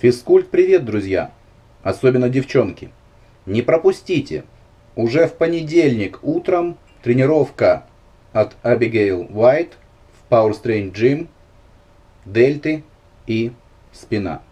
Физкульт привет, друзья! Особенно девчонки. Не пропустите. Уже в понедельник утром тренировка от Abigail White в Power Strength Gym, дельты и спина.